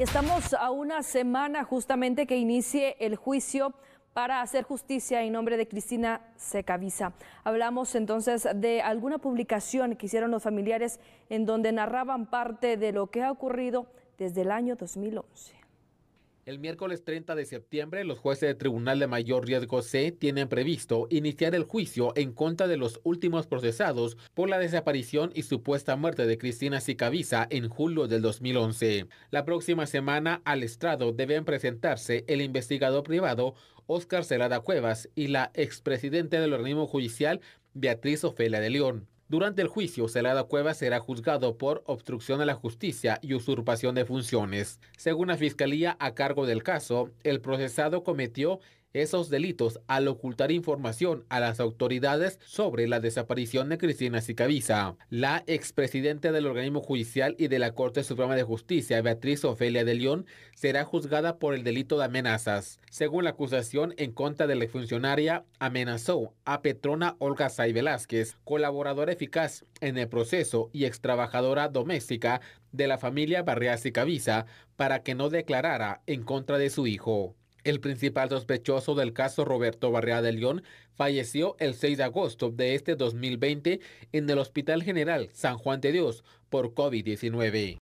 Y estamos a una semana justamente que inicie el juicio para hacer justicia en nombre de Cristina Secavisa. Hablamos entonces de alguna publicación que hicieron los familiares en donde narraban parte de lo que ha ocurrido desde el año 2011. El miércoles 30 de septiembre, los jueces del Tribunal de Mayor Riesgo C tienen previsto iniciar el juicio en contra de los últimos procesados por la desaparición y supuesta muerte de Cristina Sicavisa en julio del 2011. La próxima semana al estrado deben presentarse el investigador privado Óscar Celada Cuevas y la expresidenta del organismo judicial Beatriz Ofelia de León. Durante el juicio, Celada Cuevas será juzgado por obstrucción a la justicia y usurpación de funciones. Según la Fiscalía a cargo del caso, el procesado cometió esos delitos al ocultar información a las autoridades sobre la desaparición de Cristina Sicavisa. La expresidenta del organismo judicial y de la Corte Suprema de Justicia, Beatriz Ofelia de León, será juzgada por el delito de amenazas. Según la acusación en contra de la funcionaria, amenazó a Petrona Olga Say Velázquez, colaboradora eficaz en el proceso y extrabajadora doméstica de la familia Barrea Sicavisa, para que no declarara en contra de su hijo. El principal sospechoso del caso Roberto Barrea de León falleció el 6 de agosto de este 2020 en el Hospital General San Juan de Dios por COVID-19.